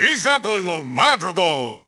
いざというマトド